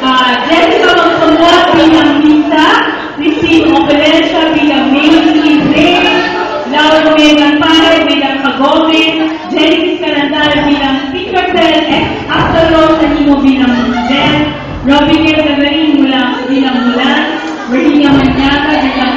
Jennifer semua bilang bisa, Nisi Opelensa bilang Mil, Kizre, Laura bilang Pare, bilang Kagome, Jennifer Canadal bilang Tinkerbell, X Astro, Sanimo bilang Bell, Robbie Gabriel bilang Mulan, Rahina Manyata bilang